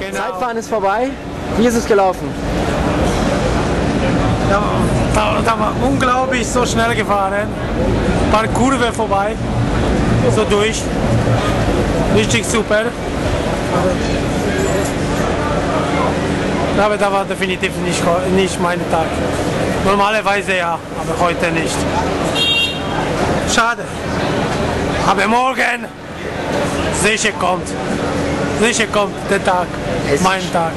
Genau. Zeitfahren ist vorbei. Wie ist es gelaufen? Da, da, da war unglaublich so schnell gefahren. Ein paar Kurve vorbei, so durch. Richtig super. Aber da war definitiv nicht, nicht mein Tag. Normalerweise ja, aber heute nicht. Schade. Aber morgen sicher kommt. Sicher kommt der Tag, Es- mein Tag.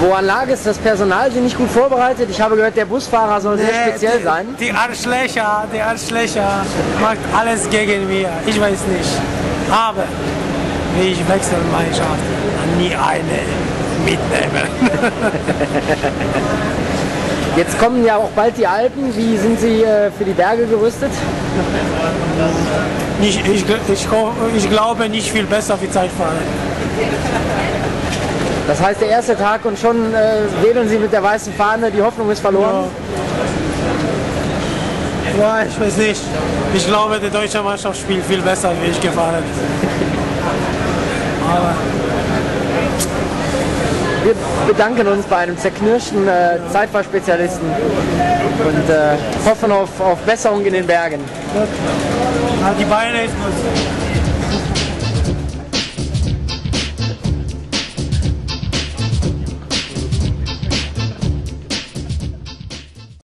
Woran lag es? Das Personal sind nicht gut vorbereitet. Ich habe gehört, der Busfahrer soll sehr Nee, speziell die, sein. Die Arschlöcher, die Arschlöcher macht alles gegen mir. Ich weiß nicht. Aber ich wechsle Mannschaft nie eine mitnehmen. Jetzt kommen ja auch bald die Alpen. Wie sind Sie äh, für die Berge gerüstet? Ich, ich, ich, ich glaube nicht viel besser wie Zeitfahren. Das heißt, der erste Tag und schon äh, wedeln Sie mit der weißen Fahne. Die Hoffnung ist verloren. Ja, ich weiß nicht. Ich glaube, die deutsche Mannschaft spielt viel besser, wie ich gefahren bin. Aber Wir bedanken uns bei einem zerknirschten äh, Zeitfahrspezialisten und äh, hoffen auf, auf Besserung in den Bergen. die Beine ist gut.